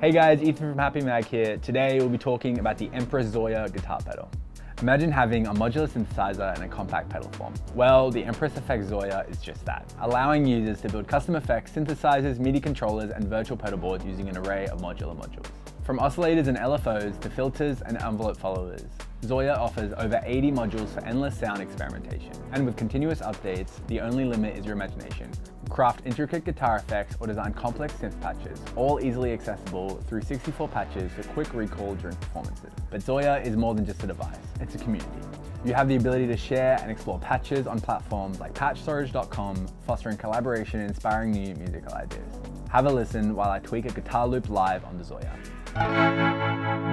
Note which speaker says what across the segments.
Speaker 1: Hey guys, Ethan from Happy Mag here. Today we'll be talking about the Empress ZOIA guitar pedal. Imagine having a modular synthesizer and a compact pedal form. Well, the Empress Effects ZOIA is just that, allowing users to build custom effects, synthesizers, MIDI controllers, and virtual pedal boards using an array of modular modules. From oscillators and LFOs to filters and envelope followers, ZOIA offers over 80 modules for endless sound experimentation. And with continuous updates, the only limit is your imagination. Craft intricate guitar effects or design complex synth patches, all easily accessible through 64 patches for quick recall during performances. But ZOIA is more than just a device, it's a community. You have the ability to share and explore patches on platforms like patchstorage.com, fostering collaboration and inspiring new musical ideas. Have a listen while I tweak a guitar loop live on the ZOIA.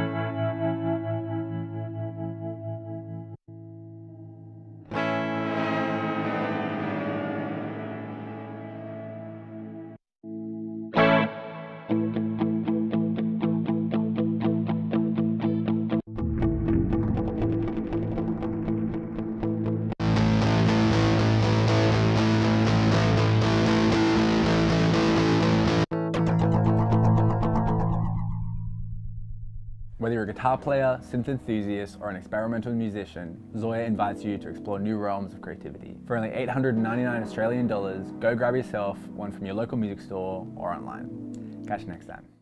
Speaker 1: Whether you're a guitar player, synth enthusiast, or an experimental musician, ZOIA invites you to explore new realms of creativity. For only 899 Australian dollars, go grab yourself one from your local music store or online. Catch you next time.